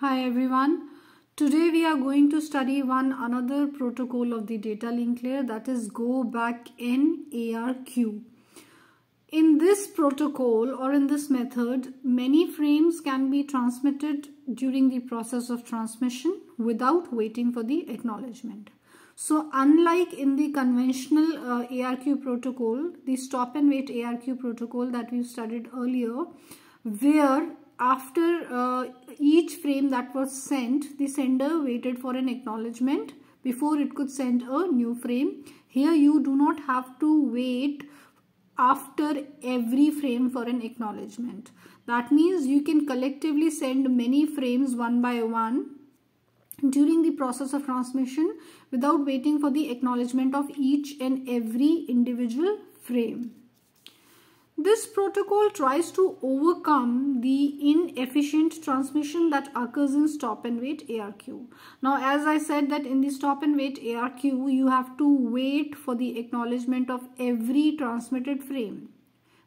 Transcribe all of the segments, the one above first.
Hi everyone. Today we are going to study one another protocol of the data link layer that is go back N ARQ. In this protocol or in this method, many frames can be transmitted during the process of transmission without waiting for the acknowledgement. So unlike in the conventional uh, ARQ protocol, the stop and wait ARQ protocol that we studied earlier, where after uh, each frame that was sent, the sender waited for an acknowledgement before it could send a new frame. Here you do not have to wait after every frame for an acknowledgement. That means you can collectively send many frames one by one during the process of transmission without waiting for the acknowledgement of each and every individual frame. This protocol tries to overcome the inefficient transmission that occurs in stop and wait ARQ. Now as I said that in the stop and wait ARQ you have to wait for the acknowledgement of every transmitted frame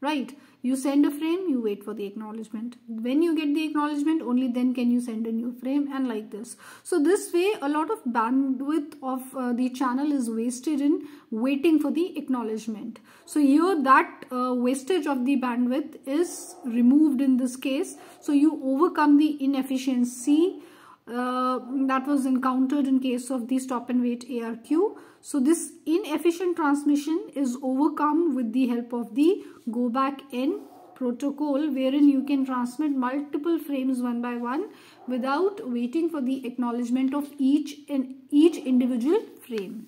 right. You send a frame you wait for the acknowledgement. When you get the acknowledgement only then can you send a new frame and like this. So this way a lot of bandwidth of uh, the channel is wasted in waiting for the acknowledgement. So here that uh, wastage of the bandwidth is removed in this case. So you overcome the inefficiency uh, that was encountered in case of the stop and wait ARQ. So this inefficient transmission is overcome with the help of the go back N protocol wherein you can transmit multiple frames one by one without waiting for the acknowledgement of each and each individual frame.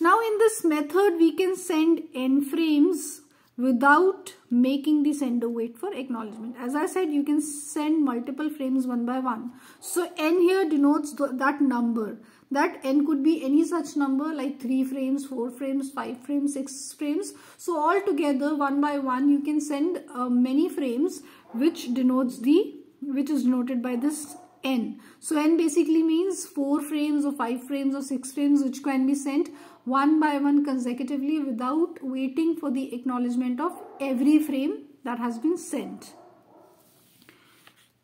Now in this method we can send n frames without making the sender wait for acknowledgement. As I said, you can send multiple frames one by one. So n here denotes that number. That n could be any such number like 3 frames, 4 frames, 5 frames, 6 frames. So all together one by one you can send uh, many frames which denotes the which is denoted by this n. So n basically means 4 frames or 5 frames or 6 frames which can be sent one by one consecutively without waiting for the acknowledgement of every frame that has been sent.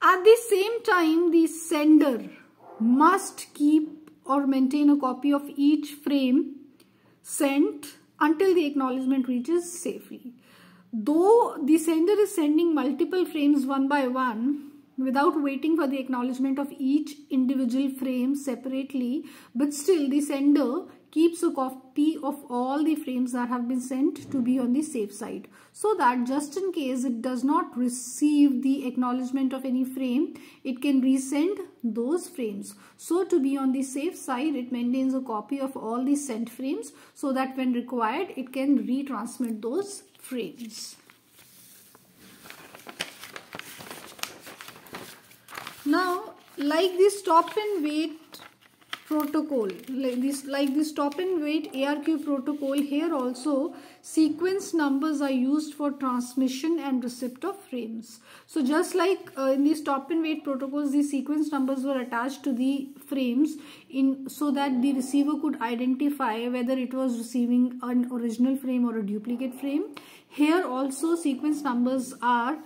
At the same time, the sender must keep or maintain a copy of each frame sent until the acknowledgement reaches safely. Though the sender is sending multiple frames one by one, without waiting for the acknowledgement of each individual frame separately, but still the sender keeps a copy of all the frames that have been sent to be on the safe side. So that just in case it does not receive the acknowledgement of any frame it can resend those frames. So to be on the safe side it maintains a copy of all the sent frames so that when required it can retransmit those frames now like the stop and wait protocol like this like this stop and wait ARQ protocol here also sequence numbers are used for transmission and receipt of frames. So just like uh, in the stop and wait protocols the sequence numbers were attached to the frames in so that the receiver could identify whether it was receiving an original frame or a duplicate frame. Here also sequence numbers are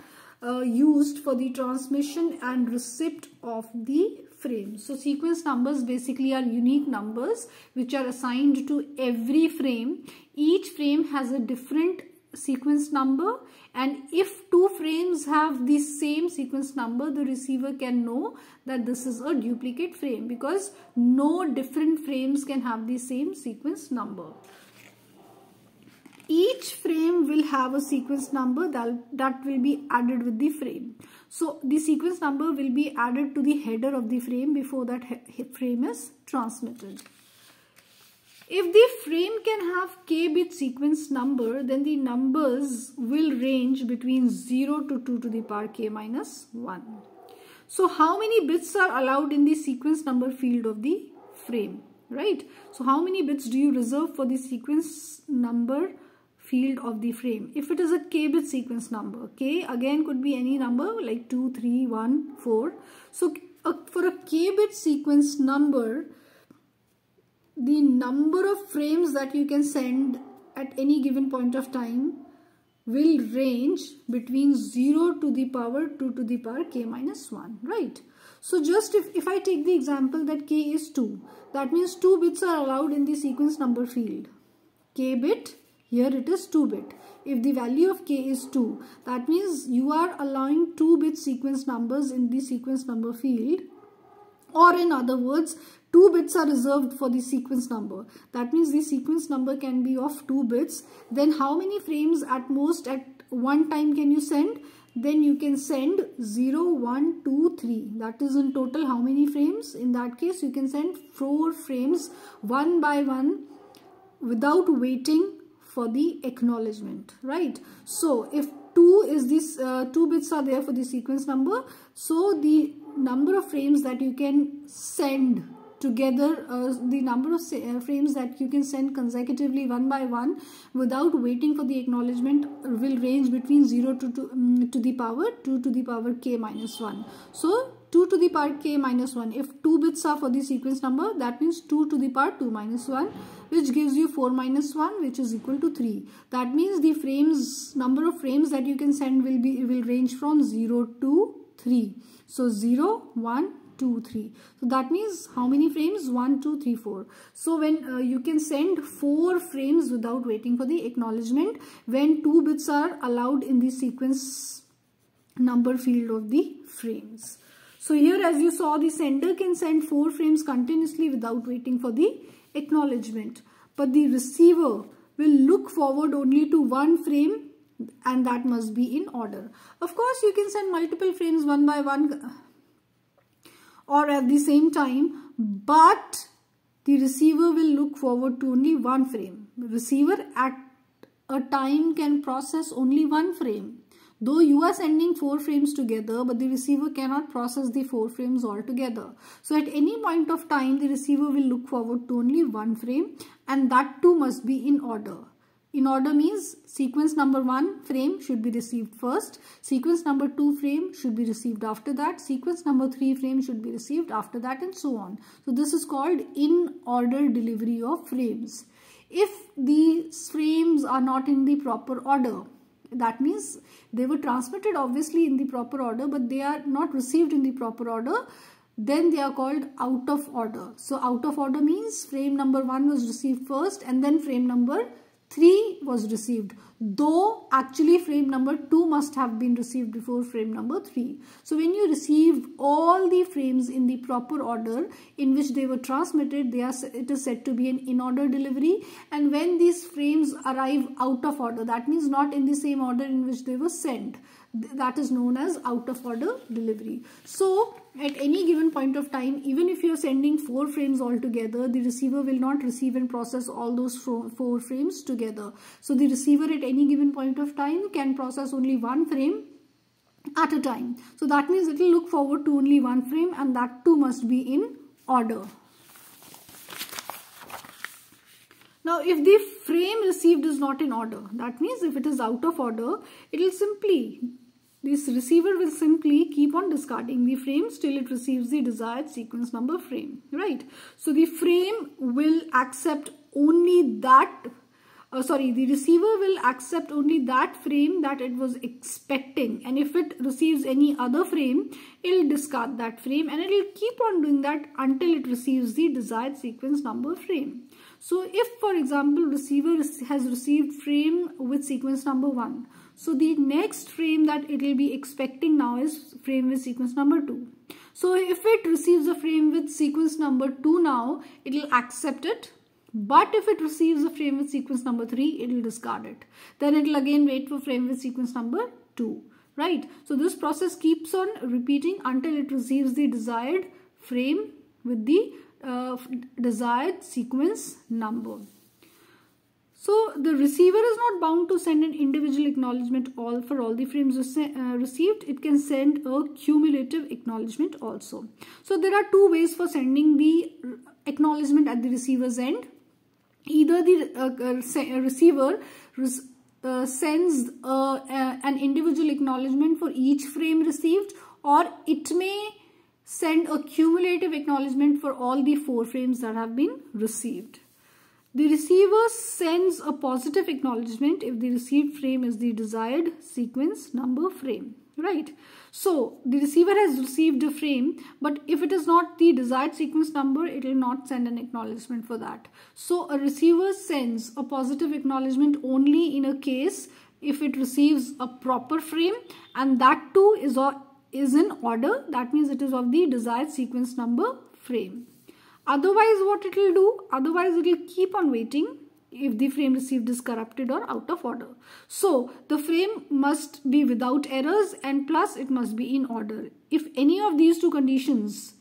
uh, used for the transmission and receipt of the frame. So sequence numbers basically are unique numbers which are assigned to every frame. Each frame has a different sequence number and if two frames have the same sequence number the receiver can know that this is a duplicate frame because no different frames can have the same sequence number each will have a sequence number that, that will be added with the frame. So the sequence number will be added to the header of the frame before that frame is transmitted. If the frame can have k bit sequence number, then the numbers will range between 0 to 2 to the power k minus 1. So how many bits are allowed in the sequence number field of the frame, right? So how many bits do you reserve for the sequence number field of the frame. If it is a k-bit sequence number, k again could be any number like 2, 3, 1, 4. So for a k-bit sequence number, the number of frames that you can send at any given point of time will range between 0 to the power 2 to the power k minus 1, right? So just if, if I take the example that k is 2, that means 2 bits are allowed in the sequence number field. k bit, here it is 2 bit. If the value of k is 2, that means you are allowing 2 bit sequence numbers in the sequence number field or in other words, 2 bits are reserved for the sequence number. That means the sequence number can be of 2 bits. Then how many frames at most at one time can you send? Then you can send 0, 1, 2, 3. That is in total how many frames? In that case, you can send 4 frames one by one without waiting for the acknowledgement, right? So if 2 is this, uh, 2 bits are there for the sequence number. So the number of frames that you can send together uh, the number of uh, frames that you can send consecutively one by one without waiting for the acknowledgement will range between 0 to, to, um, to the power 2 to the power k minus 1 so 2 to the power k minus 1 if 2 bits are for the sequence number that means 2 to the power 2 minus 1 which gives you 4 minus 1 which is equal to 3 that means the frames number of frames that you can send will be will range from 0 to 3 so 0, 1, 2, 3. So that means how many frames? 1, 2, 3, 4. So when uh, you can send 4 frames without waiting for the acknowledgement when 2 bits are allowed in the sequence number field of the frames. So here as you saw the sender can send 4 frames continuously without waiting for the acknowledgement. But the receiver will look forward only to one frame and that must be in order. Of course, you can send multiple frames one by one or at the same time, but the receiver will look forward to only one frame. Receiver at a time can process only one frame. Though you are sending four frames together, but the receiver cannot process the four frames all together. So at any point of time, the receiver will look forward to only one frame and that too must be in order. In order means sequence number 1 frame should be received first. Sequence number 2 frame should be received after that. Sequence number 3 frame should be received after that and so on. So this is called in order delivery of frames. If these frames are not in the proper order, that means they were transmitted obviously in the proper order but they are not received in the proper order then they are called out of order. So out of order means frame number 1 was received first and then frame number 3 was received though actually frame number 2 must have been received before frame number 3. So when you receive all the frames in the proper order in which they were transmitted, they are, it is said to be an in-order delivery and when these frames arrive out of order, that means not in the same order in which they were sent, that is known as out of order delivery. So at any given point of time, even if you are sending four frames altogether, the receiver will not receive and process all those four frames together. So the receiver at any given point of time can process only one frame at a time. So that means it will look forward to only one frame and that too must be in order. Now, if the frame received is not in order, that means if it is out of order, it will simply this receiver will simply keep on discarding the frames till it receives the desired sequence number frame, right? So the frame will accept only that, uh, sorry, the receiver will accept only that frame that it was expecting. And if it receives any other frame, it will discard that frame and it will keep on doing that until it receives the desired sequence number frame. So if, for example, receiver has received frame with sequence number 1, so the next frame that it will be expecting now is frame with sequence number 2. So if it receives a frame with sequence number 2 now, it will accept it. But if it receives a frame with sequence number 3, it will discard it. Then it will again wait for frame with sequence number 2. Right? So this process keeps on repeating until it receives the desired frame with the uh, desired sequence number. So the receiver is not bound to send an individual acknowledgement all for all the frames uh, received. It can send a cumulative acknowledgement also. So there are two ways for sending the acknowledgement at the receiver's end. Either the uh, uh receiver uh, sends uh, an individual acknowledgement for each frame received or it may send a cumulative acknowledgement for all the four frames that have been received. The receiver sends a positive acknowledgement if the received frame is the desired sequence number frame right? So the receiver has received a frame but if it is not the desired sequence number it will not send an acknowledgement for that. So a receiver sends a positive acknowledgement only in a case if it receives a proper frame and that too is, is in order. That means it is of the desired sequence number frame otherwise what it will do otherwise it will keep on waiting if the frame received is corrupted or out of order. So the frame must be without errors and plus it must be in order. If any of these two conditions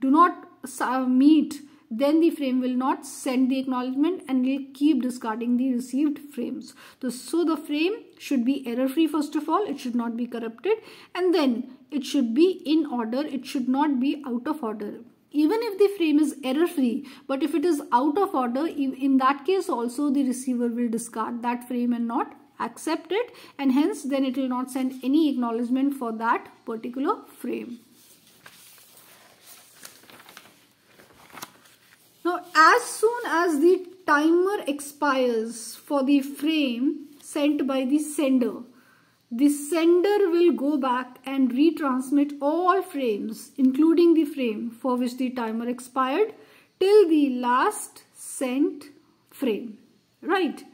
do not uh, meet then the frame will not send the acknowledgement and will keep discarding the received frames. So, so the frame should be error free first of all, it should not be corrupted and then it should be in order, it should not be out of order even if the frame is error free but if it is out of order in that case also the receiver will discard that frame and not accept it and hence then it will not send any acknowledgement for that particular frame. Now as soon as the timer expires for the frame sent by the sender the sender will go back and retransmit all frames, including the frame for which the timer expired, till the last sent frame. Right?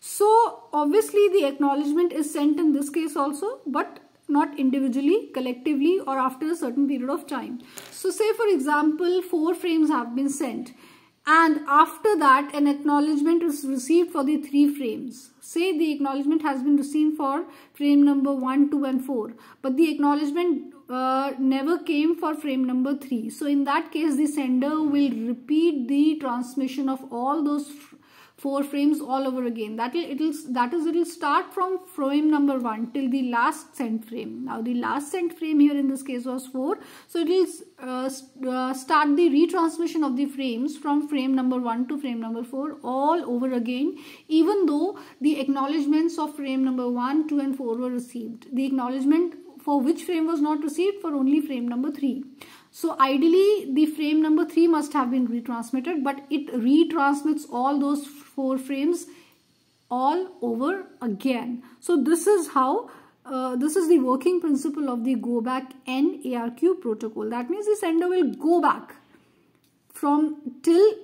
So, obviously the acknowledgement is sent in this case also, but not individually, collectively or after a certain period of time. So, say for example, four frames have been sent and after that an acknowledgement is received for the three frames. Say the acknowledgement has been received for frame number 1, 2 and 4 but the acknowledgement uh, never came for frame number 3. So in that case the sender will repeat the transmission of all those four frames all over again. That will it will that is it will start from frame number one till the last sent frame. Now the last sent frame here in this case was four. So it will uh, uh, start the retransmission of the frames from frame number one to frame number four all over again even though the acknowledgements of frame number one two and four were received. The acknowledgement for which frame was not received for only frame number three so ideally the frame number 3 must have been retransmitted but it retransmits all those four frames all over again. So this is how uh, this is the working principle of the go back N ARQ protocol. That means the sender will go back from till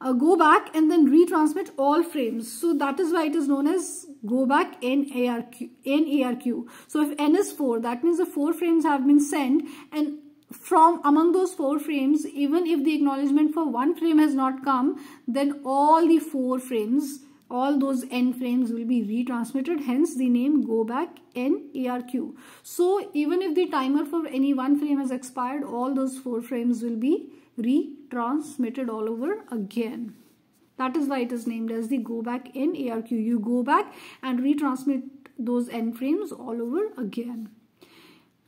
uh, go back and then retransmit all frames. So that is why it is known as go back N ARQ. N ARQ. So if N is 4, that means the 4 frames have been sent and from among those four frames even if the acknowledgement for one frame has not come then all the four frames all those n frames will be retransmitted hence the name go back n arq so even if the timer for any one frame has expired all those four frames will be retransmitted all over again. That is why it is named as the go back n arq you go back and retransmit those n frames all over again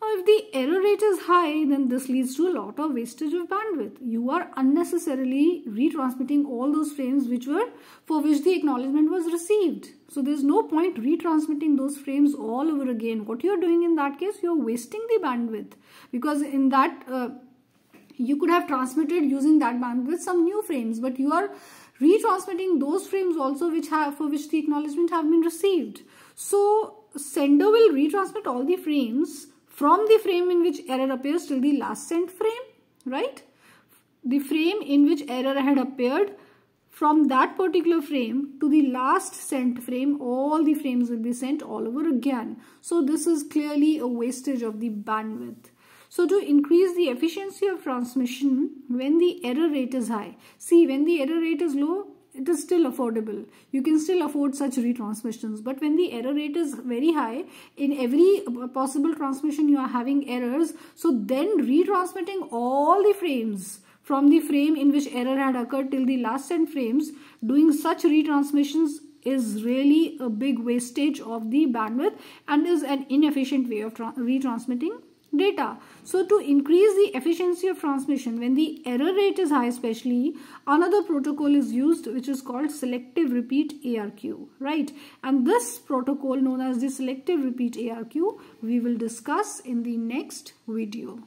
now, if the error rate is high, then this leads to a lot of wastage of bandwidth. You are unnecessarily retransmitting all those frames which were for which the acknowledgement was received. So there's no point retransmitting those frames all over again. What you're doing in that case, you're wasting the bandwidth because in that uh, you could have transmitted using that bandwidth some new frames, but you are retransmitting those frames also which have for which the acknowledgement have been received. So sender will retransmit all the frames from the frame in which error appears till the last sent frame, right? The frame in which error had appeared from that particular frame to the last sent frame, all the frames will be sent all over again. So this is clearly a wastage of the bandwidth. So to increase the efficiency of transmission when the error rate is high, see when the error rate is low, it is still affordable. You can still afford such retransmissions. But when the error rate is very high, in every possible transmission you are having errors. So then retransmitting all the frames from the frame in which error had occurred till the last sent frames, doing such retransmissions is really a big wastage of the bandwidth and is an inefficient way of retransmitting data. So to increase the efficiency of transmission when the error rate is high especially another protocol is used which is called selective repeat ARQ right and this protocol known as the selective repeat ARQ we will discuss in the next video.